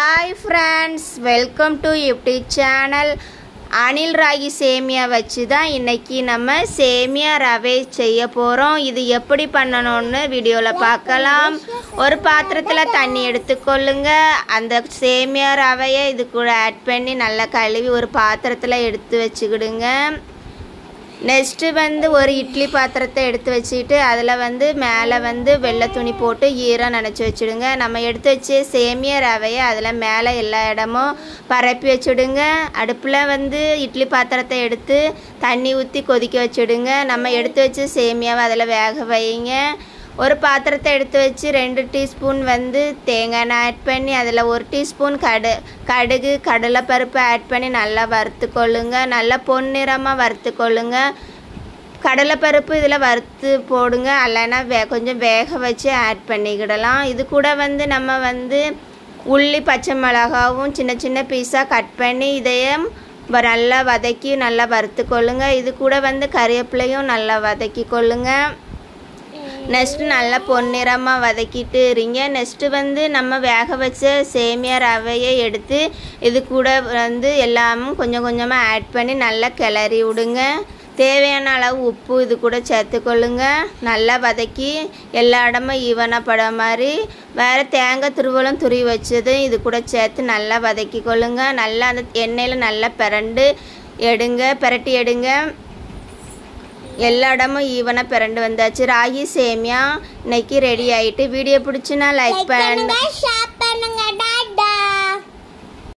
Hi friends welcome to YouTube channel Anil ragi சேமியா வச்சு தான் இன்னைக்கு நம்ம சேமியா ரவை செய்ய போகிறோம் இது எப்படி பண்ணணும்னு வீடியோவில் பார்க்கலாம். ஒரு பாத்திரத்தில் தண்ணி எடுத்துக்கொள்ளுங்க. அந்த சேமியா ரவையை இது கூட ஆட் பண்ணி நல்லா கழுவி ஒரு பாத்திரத்தில் எடுத்து வச்சுக்கிடுங்க. நெக்ஸ்ட்டு வந்து ஒரு இட்லி பாத்திரத்தை எடுத்து வச்சுட்டு அதில் வந்து மேலே வந்து வெள்ளை துணி போட்டு ஈரம் நினச்சி வச்சுடுங்க. நம்ம எடுத்து வச்சு சேமியா ரவையை அதில் மேலே எல்லா இடமும் பரப்பி வச்சுடுங்க. அடுப்பில் வந்து இட்லி பாத்திரத்தை எடுத்து தண்ணி ஊற்றி கொதிக்க வச்சுடுங்க. நம்ம எடுத்து வச்சு சேமியாவை அதில் வேக வைங்க. ஒரு பாத்திரத்தை எடுத்து வச்சு ரெண்டு டீஸ்பூன் வந்து தேங்காய் எண்ணெய் ஆட் பண்ணி அதில் ஒரு டீஸ்பூன் கடு கடுகு கடலைப்பருப்பு ஆட் பண்ணி நல்லா வறுத்து கொள்ளுங்க நல்லா பொன்னிறமாக வறுத்து கொள்ளுங்க கடலைப்பருப்பு இதில் வறுத்து போடுங்க. இல்லைன்னா வே கொஞ்சம் வேக வச்சு ஆட் பண்ணிக்கிடலாம். இது கூட வந்து நம்ம வந்து உள்ளி பச்சை மிளகாவும் சின்ன சின்ன பீஸாக கட் பண்ணி இதையும் நல்லா வதக்கி நல்லா வறுத்துக்கொள்ளுங்க. இது கூட வந்து கறிவேப்பிலையும் நல்லா வதக்கி கொள்ளுங்கள் நெக்ஸ்ட்டு நல்லா பொன்னிறமாக வதக்கிட்டு இருங்க. நெக்ஸ்ட்டு வந்து நம்ம வேக வச்ச சேமியா ரவையை எடுத்து இது கூட வந்து எல்லாமும் கொஞ்சம் கொஞ்சமாக ஆட் பண்ணி நல்லா கிளறி விடுங்க. தேவையான அளவு உப்பு இது கூட சேர்த்துக்கொள்ளுங்க நல்லா வதக்கி எல்லா இடமும் ஈவனாக பட மாதிரி. வேறு தேங்காய் துருவலும் துருவி வச்சது இது கூட சேர்த்து நல்லா வதக்கி கொள்ளுங்க. நல்லா அந்த எண்ணெயில் நல்லா பிரண்டு எடுங்க பிரட்டி எடுங்க. எல்லா இடமும் ஈவனாக பிறண்டு வந்தாச்சு. ராகி சேமியா இன்னைக்கு ரெடி ஆயிட்டு. வீடியோ பிடிச்சுன்னா லைக் பண்ணுங்க ஷேர்